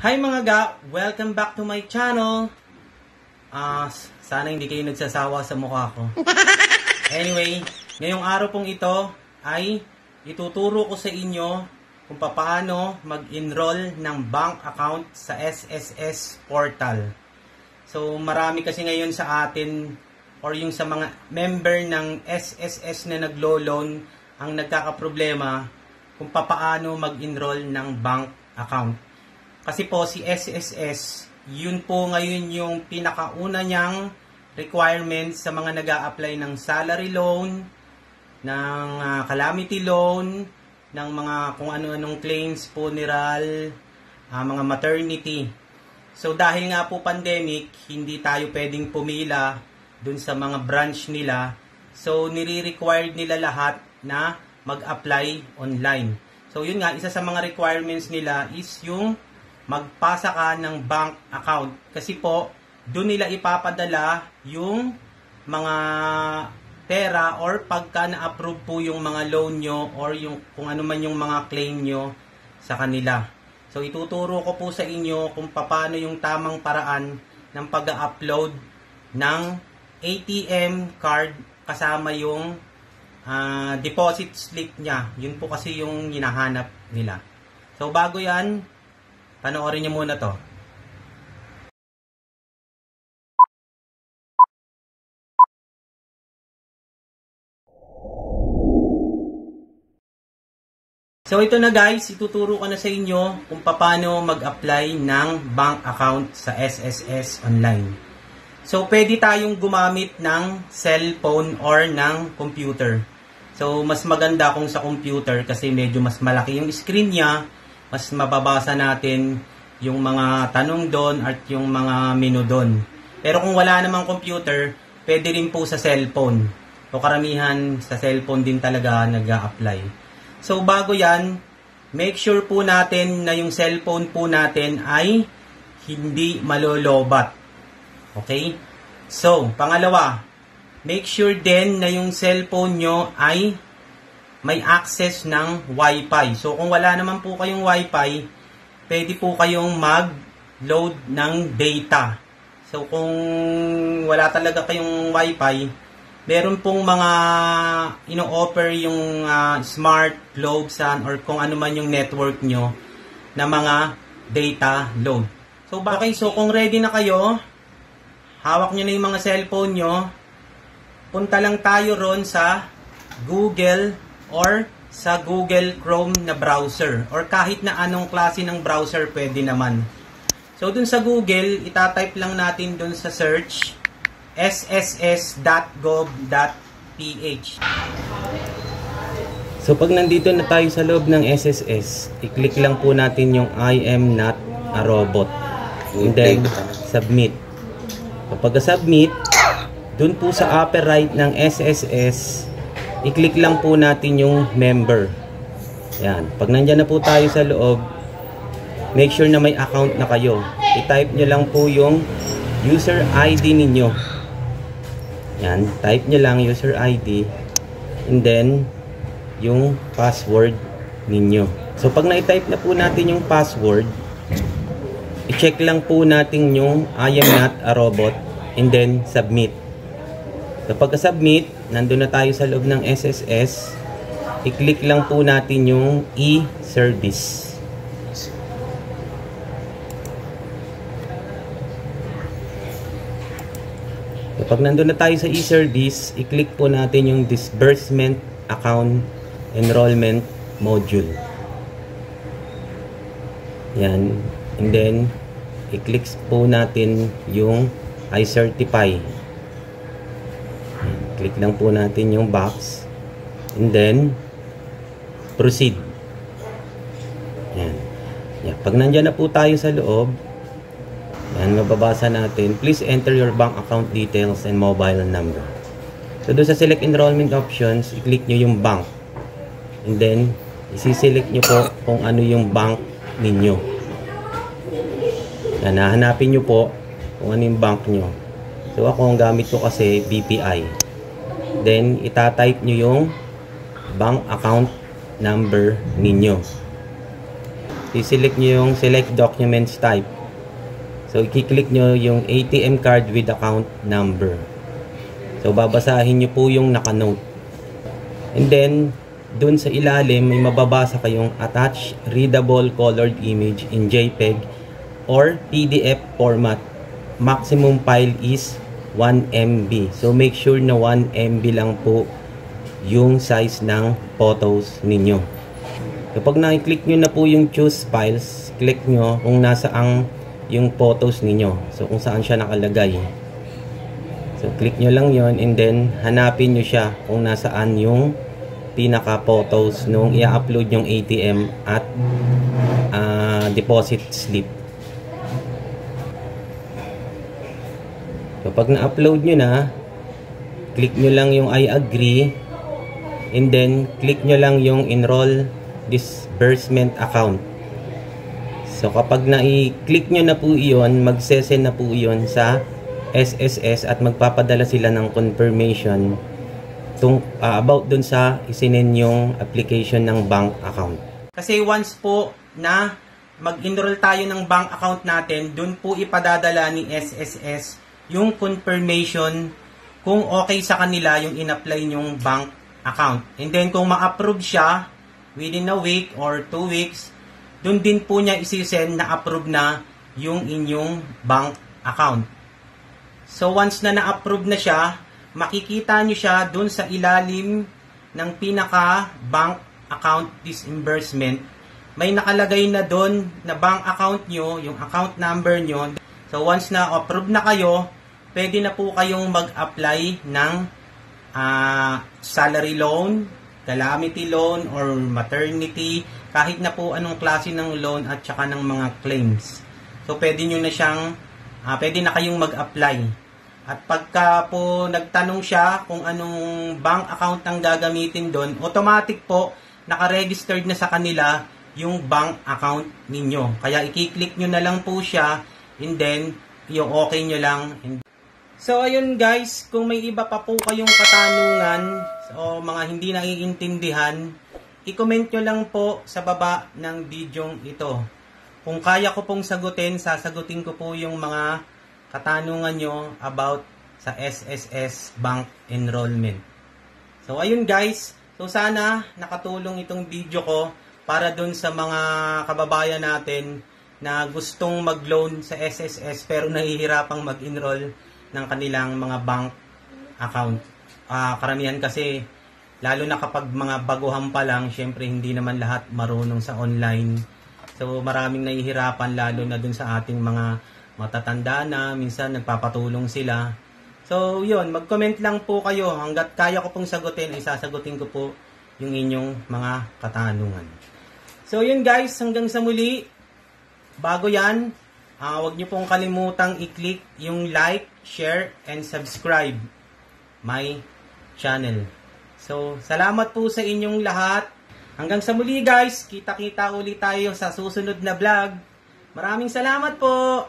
Hi mga ga! Welcome back to my channel! Ah, sana hindi kayo nagsasawa sa mukha ko. Anyway, ngayong araw pong ito ay ituturo ko sa inyo kung paano mag-enroll ng bank account sa SSS portal. So, marami kasi ngayon sa atin or yung sa mga member ng SSS na naglo-loan ang nagkakaproblema kung paano mag-enroll ng bank account. Kasi po si SSS, yun po ngayon yung pinakauna niyang requirements sa mga nag apply ng salary loan, ng uh, calamity loan, ng mga kung ano-anong claims, funeral, uh, mga maternity. So dahil nga po pandemic, hindi tayo pwedeng pumila dun sa mga branch nila. So nire-required nila lahat na mag-apply online. So yun nga, isa sa mga requirements nila is yung magpasa ka ng bank account. Kasi po, doon nila ipapadala yung mga pera or pagka na-approve po yung mga loan nyo or yung, kung ano man yung mga claim nyo sa kanila. So ituturo ko po sa inyo kung paano yung tamang paraan ng pag-upload ng ATM card kasama yung uh, deposit slip niya. Yun po kasi yung hinahanap nila. So bago yan, panoorin niyo muna to. So ito na guys, ituturo ko na sa inyo kung paano mag-apply ng bank account sa SSS online. So pwede tayong gumamit ng cellphone or ng computer. So mas maganda kung sa computer kasi medyo mas malaki yung screen niya, mas mababasa natin yung mga tanong doon at yung mga menu doon. Pero kung wala namang computer, pwede rin po sa cellphone. O karamihan sa cellphone din talaga nag-a-apply. So bago yan, make sure po natin na yung cellphone po natin ay hindi malolobat. Okay? So, pangalawa, make sure din na yung cellphone nyo ay may access ng Wi-Fi. So, kung wala naman po kayong Wi-Fi, pwede po kayong mag-load ng data. So, kung wala talaga kayong Wi-Fi, meron pong mga ino-offer yung uh, smart globe sun or kung ano man yung network nyo na mga data load. So, okay, so kung ready na kayo, hawak nyo na yung mga cellphone nyo, punta lang tayo ron sa Google or sa Google Chrome na browser or kahit na anong klase ng browser pwede naman. So, dun sa Google, itatype lang natin dun sa search sss.gov.ph So pag nandito na tayo sa loob ng SSS, i-click lang po natin yung I am not a robot. And then submit. Kapag submit, dun po sa upper right ng SSS, i-click lang po natin yung member. Yan. Pag nandyan na po tayo sa loob, make sure na may account na kayo. I-type nyo lang po yung user ID ninyo. Yan, type nyo lang user ID and then yung password ninyo. So pag na-type na po natin yung password, i-check lang po natin yung I am not a robot and then submit. Kapag submit, nandun na tayo sa loob ng SSS, i-click lang po natin yung e-service. Pag nandun na tayo sa e-service, i-click po natin yung disbursement account enrollment module. Yan. And then, i-click po natin yung I certify. Click lang po natin yung box. And then, proceed. Yan. Yan. Pag nandyan na po tayo sa loob, yan, mababasa natin. Please enter your bank account details and mobile number. So, doon sa select enrollment options, i-click nyo yung bank. And then, isi-select nyo po kung ano yung bank ninyo. Yan, hahanapin nyo po kung ano yung bank nyo. So, ako ang gamit ko kasi BPI. Then, itatype nyo yung bank account number ninyo. i-select nyo yung select documents type. So, i-click nyo yung ATM card with account number. So, babasahin nyo po yung nakanote. And then, dun sa ilalim, may mababasa kayong attach readable colored image in JPEG or PDF format. Maximum file is 1 MB. So, make sure na 1 MB lang po yung size ng photos ninyo. Kapag na-click nyo na po yung choose files, click nyo kung nasa ang yung photos ninyo. So, kung saan siya nakalagay. So, click nyo lang yon and then, hanapin nyo siya kung nasaan yung pinaka-photos nung i-upload yung ATM at uh, deposit slip. So, pag na-upload nyo na, click nyo lang yung I agree and then, click nyo lang yung enroll disbursement account. So kapag na-click nyo na po iyon, magsesend na po iyon sa SSS at magpapadala sila ng confirmation tung, uh, about dun sa isinin yung application ng bank account. Kasi once po na mag-enroll tayo ng bank account natin, dun po ipadadala ni SSS yung confirmation kung okay sa kanila yung in-apply nyong bank account. And then kung ma-approve siya within a week or two weeks, doon din po niya isisend na approve na yung inyong bank account. So once na na-approve na siya, makikita nyo siya doon sa ilalim ng pinaka bank account disbursement. May nakalagay na doon na bank account nyo, yung account number nyo. So once na approve na kayo, pwede na po kayong mag-apply ng uh, salary loan, calamity loan, or maternity kahit na po anong klase ng loan at saka ng mga claims. So, pwede nyo na siyang, uh, pwede na kayong mag-apply. At pagka po nagtanong siya kung anong bank account ang gagamitin doon, automatic po, nakaregistered na sa kanila yung bank account ninyo. Kaya i-click nyo na lang po siya and then yung okay nyo lang. So ayun guys, kung may iba pa po kayong katanungan o mga hindi naiintindihan, i-comment nyo lang po sa baba ng video ito. Kung kaya ko pong sagutin, sasagutin ko po yung mga katanungan nyo about sa SSS Bank Enrollment. So, ayun guys. So, sana nakatulong itong video ko para dun sa mga kababayan natin na gustong mag-loan sa SSS pero nahihirapang mag-enroll ng kanilang mga bank account. Uh, karamihan kasi Lalo na kapag mga baguhan pa lang, syempre hindi naman lahat marunong sa online. So maraming nahihirapan lalo na dun sa ating mga matatanda na, minsan nagpapatulong sila. So yun, mag-comment lang po kayo. Hanggat kaya ko pong sagutin, ay sasagutin ko po yung inyong mga katanungan. So yun guys, hanggang sa muli. Bago yan, uh, huwag niyo pong kalimutang i-click yung like, share, and subscribe my channel. So, salamat po sa inyong lahat. Hanggang sa muli guys, kita-kita ulit tayo sa susunod na vlog. Maraming salamat po!